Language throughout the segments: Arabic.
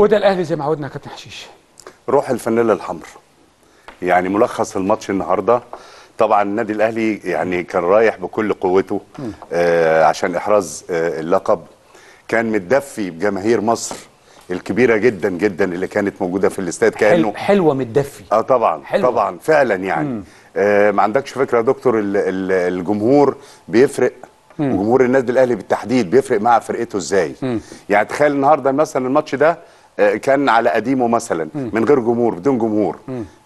وده الأهلي زي ما عودنا يا كابتن حشيش. روح الفانيلا الحمراء يعني ملخص الماتش النهارده. طبعا النادي الأهلي يعني كان رايح بكل قوته آه عشان إحراز آه اللقب. كان متدفي بجماهير مصر الكبيرة جدا جدا اللي كانت موجودة في الاستاد كأنه حل حلوة متدفي. آه طبعا حلوة. طبعا فعلا يعني. آه ما عندكش فكرة يا دكتور ال ال الجمهور بيفرق؟ وجمهور النادي الأهلي بالتحديد بيفرق مع فرقته إزاي؟ يعني تخيل النهارده مثلا الماتش ده كان على قديمه مثلا من غير جمهور بدون جمهور.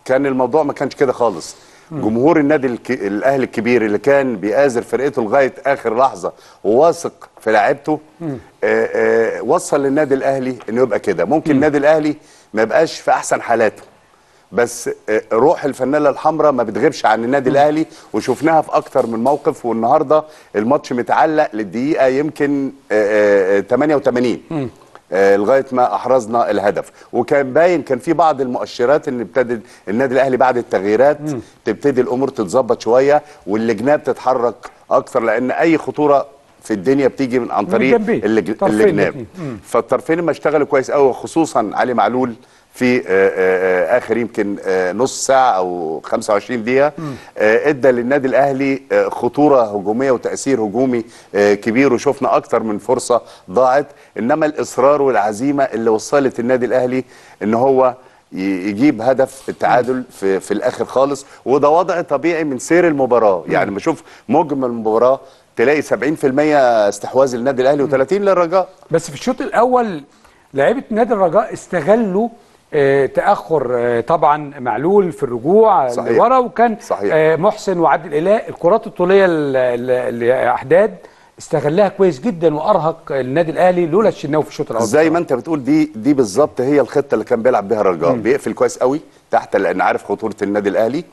كان الموضوع ما كانش كده خالص. جمهور النادي الك... الأهلي الكبير اللي كان بيآزر فرقته لغاية آخر لحظة وواثق في لاعيبته آه آه وصل للنادي الأهلي إنه يبقى كده. ممكن النادي الأهلي ما يبقاش في أحسن حالاته بس آه، روح الفانيلا الحمراء ما بتغيبش عن النادي الأهلي وشفناها في أكتر من موقف والنهاردة الماتش متعلق للدقيقة يمكن آه، آه، 88 آه، لغاية ما أحرزنا الهدف. وكان باين كان في بعض المؤشرات ان ابتدت النادي الأهلي بعد التغييرات تبتدي الأمور تتظبط شوية واللجنه بتتحرك أكتر لأن أي خطورة في الدنيا بتيجي من عن طريق اللجناب. فالطرفين لما اشتغلوا كويس قوي خصوصا علي معلول في آه، آه، آه، آخر يمكن نص ساعة أو 25 دقيقة إدى للنادي الأهلي خطورة هجومية وتأثير هجومي كبير وشفنا أكتر من فرصة ضاعت. إنما الإصرار والعزيمة اللي وصلت النادي الأهلي إن هو يجيب هدف التعادل في في الآخر خالص. وده وضع طبيعي من سير المباراة. يعني أشوف مجمل المباراة تلاقي 70% استحواذ للنادي الأهلي و30 للرجاء. بس في الشوط الأول لعيبة نادي الرجاء استغلوا تأخر آه، طبعا معلول في الرجوع صحيح. لورا وكان صحيح. آه، محسن وعبد الإله الكرات الطولية لاحداد استغلها كويس جدا وأرهق النادي الأهلي لولا الشناوي في الشوط الأول زي ما. أنت بتقول دي دي بالظبط هي الخطة اللي كان بيلعب بيها الرجاء بيقفل كويس قوي تحت لأن عارف خطورة النادي الأهلي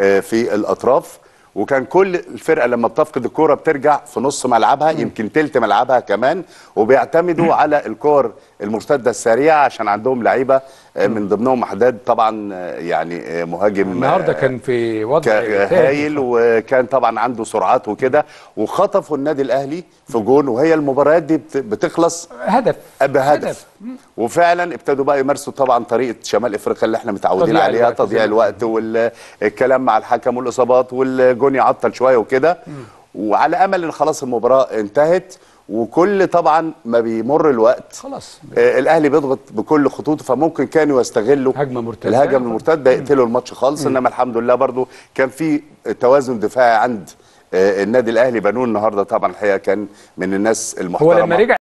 آه في الأطراف وكان كل الفرقة لما بتفقد الكورة بترجع في نص ملعبها يمكن تلت ملعبها كمان وبيعتمدوا على الكور المرتدة السريعة عشان عندهم لعيبة آه من ضمنهم حداد طبعا آه يعني آه مهاجم النهارده كان في وضع. هايل وكان طبعا عنده سرعات وكده وخطفوا النادي الأهلي في جون وهي المباريات دي بت- بتخلص هدف. بهدف. وفعلا ابتدوا بقى يمارسوا طبعا طريقة شمال إفريقيا اللي إحنا متعودين عليها تضييع الوقت والكلام مع الحكم والإصابات والجون يعطل شوية وكده. وعلى أمل إن خلاص المباراة انتهت وكل طبعا ما بيمر الوقت خلاص. آه الأهلي بيضغط بكل خطوطه فممكن كانوا يستغلوا هجمة مرتدة. الهجمة المرتدة يقتلوا الماتش خالص. إنما الحمد لله برضو كان في توازن دفاعي عند آه النادي الأهلي. بنون النهارده طبعا الحقيقة كان من الناس هو المحترمه لما رجع